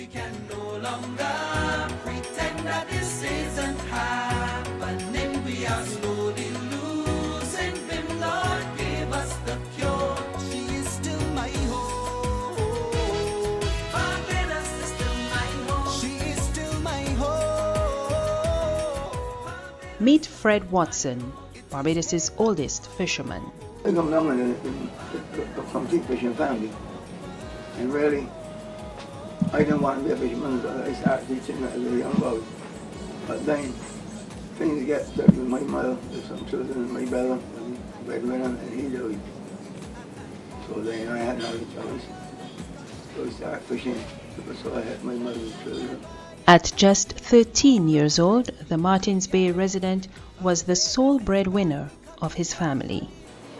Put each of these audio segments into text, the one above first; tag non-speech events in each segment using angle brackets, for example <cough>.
We can no longer pretend that this isn't happening. But then we are slowly losing Vim. Lord, give us the cure. She is still my hope. Barbados is still my home. She is still my hope. Meet Fred Watson, Barbados' oldest fisherman. I come down in a complete fishing family. And really, I didn't want to be a fisherman, but I started teaching as a young boy. But then, things get started with my mother, with some children, and my brother, and breadwinner, and he died. So then I had no choice. So I started fishing, so I had my mother's children. At just 13 years old, the Martins Bay resident was the sole breadwinner of his family.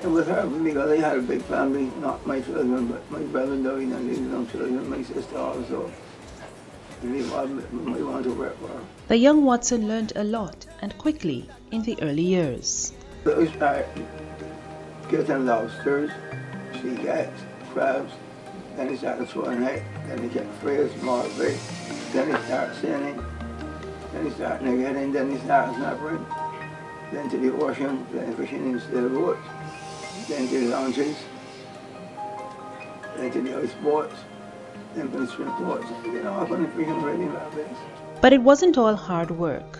It was hard because I had a big family, not my children, but my brother died and his young children, my sister also. And they wanted, they wanted to work for her. The young Watson learned a lot and quickly in the early years. So I started getting lobsters, sea cats, crabs, then he started throwing net, then he kept fresh, small fish, then he started sailing, then he started negating, then he started snapping, then to the ocean, then fishing in still boats, then to the launches, then the ice boats, then the swim boats, you know, I've been fishing already like this. But it wasn't all hard work.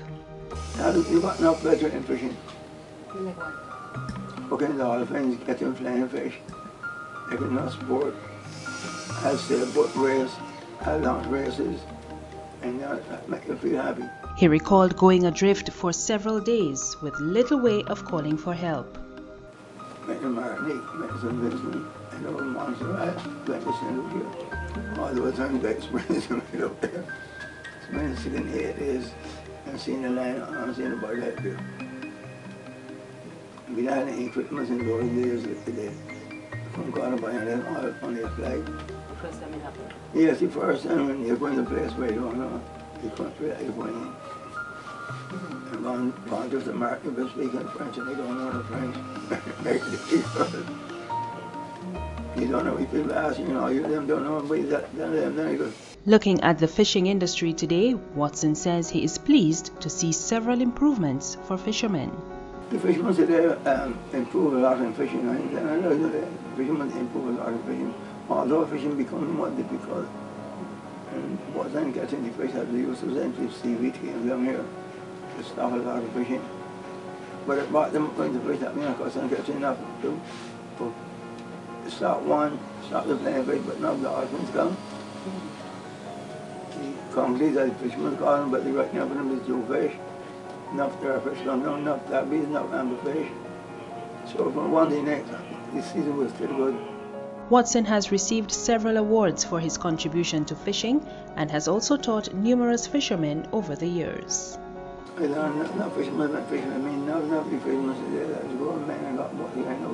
Now you got enough pleasure in fishing. Hooking dolphins, catching flying fish, making no sport, have sailboat race, have launch races, and that, that make you feel happy. He recalled going adrift for several days with little way of calling for help. Martinique, went to. Vincent, and over Montserrat, went to St. Lucia. All those unbacked springs right up there. Spent six and eight days and seen the land, I seen nobody like there. We had any Christmas in those days like today. From by and all on their flag. First time it happened. Yes, the first time when you're going to place where you don't know the country that you're going in. And to the market, but speaking French and they don't know the French. <laughs> Make the people. You don't know people ask, you know, you them don't know, but that, then them, then you go, Looking at the fishing industry today, Watson says he is pleased to see several improvements for fishermen. The fishermen today um, improve a lot in fishing. I know the fishermen improve a lot in fishing. Although fishing becomes more difficult, and what then getting the fish have the use of entry CVT and them here stop a lot fishing. But it brought them going to fish that because I'm getting enough to, to stop one, stop the playing fish, but now the dolphins come. The that the fishermen call them, but they reckon up them is two fish enough there fish, don't know enough that be enough amber fish. So from one day next, the season was still good. Watson has received several awards for his contribution to fishing and has also taught numerous fishermen over the years. I learned not, not fishermen, not fishermen. I mean, not enough the fishermen today. That was grown men and got what I know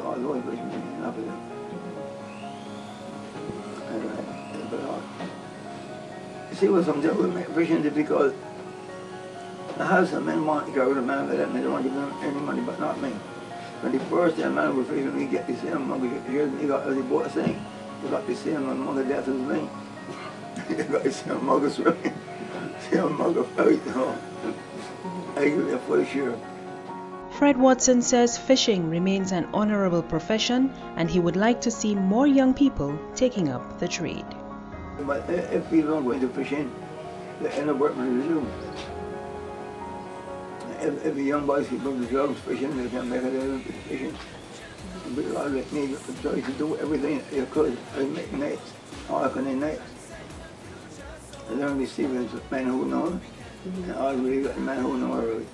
but, uh, you see what sometimes we make fishing difficult. The house men want to go to man that, they don't want to give them any money, but not me. When the first time man was fishing, we get the same mug, here he got the boat saying, he got the same mug of death as me. he got the same of swimming, same mug of fight, you know. I give it for sure. Fred Watson says fishing remains an honorable profession and he would like to see more young people taking up the trade. But i- if people don't go into fishing, they end working with the zoo. If, if the young boys keep up the drugs fishing, they can make a living fishing. But a lot of it need to do everything you could. Make nets, all of nets. And we see there's men who know, and all really got men who know really.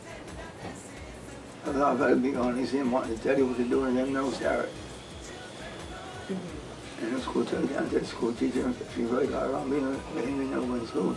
A lot of fellas be honest him wanting to tell you what to do, and them no start. And the school teacher, I said school teacher, she right all around me, they didn't know when school.